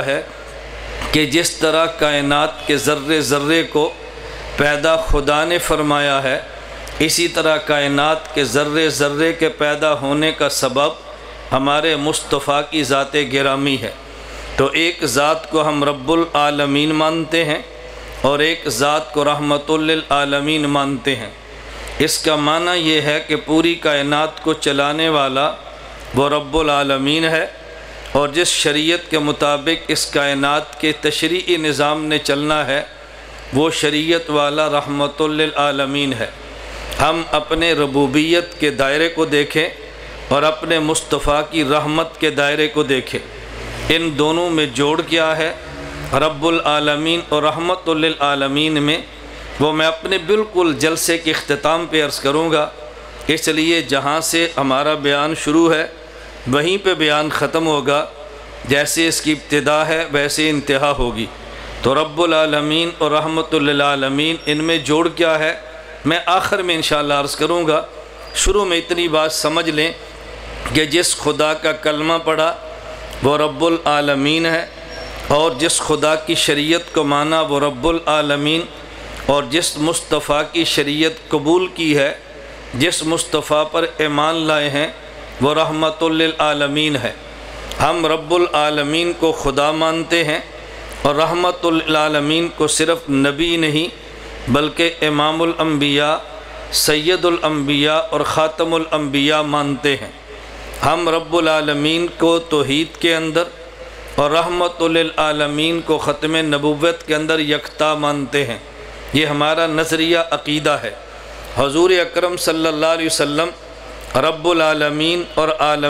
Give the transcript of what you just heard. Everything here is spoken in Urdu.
ہے کہ جس طرح کائنات کے ذرے ذرے کو پیدا خدا نے فرمایا ہے، اسی طرح کائنات کے ذرے ذرے کے پیدا ہونے کا سبب ہمارے مصطفیٰ کی ذات گرامی ہے۔ تو ایک ذات کو ہم رب العالمین مانتے ہیں اور ایک ذات کو رحمت للعالمین مانتے ہیں۔ اس کا معنی یہ ہے کہ پوری کائنات کو چلانے والا وہ رب العالمین ہے۔ اور جس شریعت کے مطابق اس کائنات کے تشریعی نظام نے چلنا ہے، وہ شریعت والا رحمت للعالمین ہے۔ ہم اپنے ربوبیت کے دائرے کو دیکھیں اور اپنے مصطفیٰ کی رحمت کے دائرے کو دیکھیں۔ ان دونوں میں جوڑ کیا ہے رب العالمین اور رحمت للعالمین میں۔ وہ میں اپنے بالکل جلسے کے اختتام پہ عرض کروں گا، اس لیے جہاں سے ہمارا بیان شروع ہے وہیں پہ بیان ختم ہوگا، جیسے اس کی ابتدا ہے ویسے انتہا ہوگی۔ تو رب العالمین اور رحمت للعالمین، ان میں جوڑ کیا ہے؟ میں آخر میں انشاءاللہ عرض کروں گا، شروع میں اتنی بات سمجھ لیں کہ جس خدا کا کلمہ پڑھا، وہ رب العالمین ہے، اور جس خدا کی شریعت کو مانا، وہ رب العالمین، اور جس مصطفیٰ کی شریعت قبول کی ہے، جس مصطفیٰ پر ایمان لائے ہیں وہ رحمت للعالمین ہے۔ ہم رب العالمین کو خدا مانتے ہیں اور رحمت للعالمین کو صرف نبی نہیں، بلکہ امام الانبیاء، سید الانبیاء اور خاتم الانبیاء مانتے ہیں۔ ہم رب العالمین کو توحید کے اندر اور رحمت للعالمین کو ختم نبوت کے اندر یکتا مانتے ہیں۔ یہ ہمارا نظریہ عقیدہ ہے۔ حضور اکرم صلی اللہ علیہ وسلم رب العالمین اور عالم